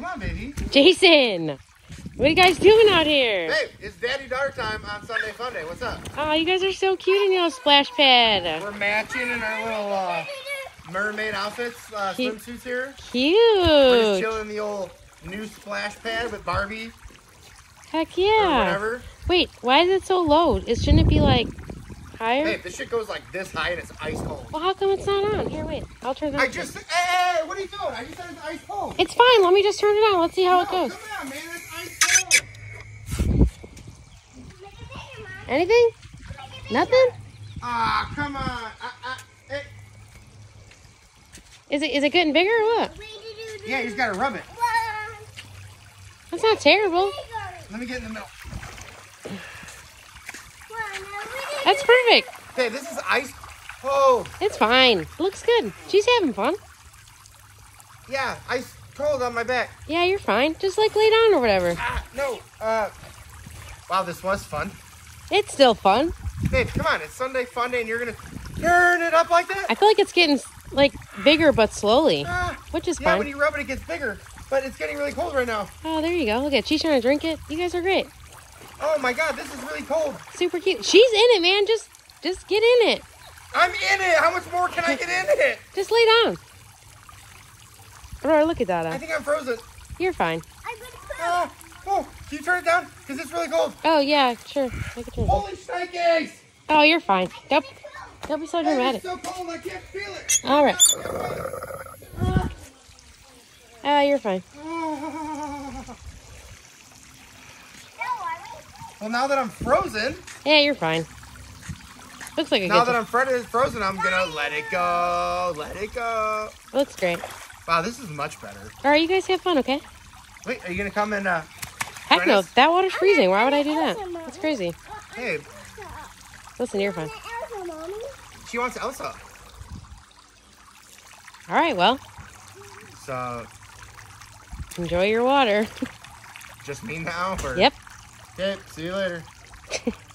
Come on, baby. Jason, what are you guys doing out here? Hey, it's daddy daughter time on Sunday Fun Day. What's up? Oh, you guys are so cute in your splash pad. We're matching in our little uh, mermaid outfits, uh, Cute. swimsuits here. Cute. We're just chilling in the old new splash pad with Barbie Heck yeah. whatever. Wait, why is it so low? It shouldn't it be like higher? Hey, this shit goes like this high and it's ice cold. Well, how come it's not on? Here, wait. I'll turn it on. I just, hey, hey, hey, what are you doing? I just said it's ice cold. It's fine. Let me just turn it on. Let's see how it goes. Come on, man, it's ice cold. Anything? Nothing? Ah, come on. Ah, ah, hey. Is it is it getting bigger or what? Yeah, you just gotta rub it. That's not terrible. Let me get in the middle. That's perfect. Okay, this is ice cold. It's fine. Looks good. She's having fun. Yeah, I cold on my back. Yeah, you're fine. Just like lay down or whatever. Ah, no. Uh, wow, this was fun. It's still fun. Babe, come on. It's Sunday fun day and you're gonna turn it up like that? I feel like it's getting like bigger but slowly, Ah, which is yeah, when you rub it, it gets bigger. But it's getting really cold right now. Oh, there you go. Look at she's trying to drink it. You guys are great. Oh my god, this is really cold. Super cute. She's in it, man. Just just get in it. I'm in it. How much more can I get in it? Just lay down. Aurora, look at that. I think I'm frozen. You're fine. Ah, oh, can you turn it down? Because it's really cold. Oh yeah, sure. I can turn it down. Holy shnikes! Oh, you're fine. Don't don't be so dramatic. it's so cold, I can't feel it. All right. Ah, you're fine. Well, now that I'm frozen, Yeah, you're fine. Looks like a now good. that I'm fro- frozen, I'm gonna let it go. Let it go. Looks great. Wow, this is much better. All right, you guys have fun, okay? Wait, are you gonna come and uh? Heck no, us? that water's freezing. Why would I do that? That's crazy. Hey, Listen, you're fine. she wants Elsa. All right, well, So enjoy your water. just me now. Or... Yep. Okay. See you later.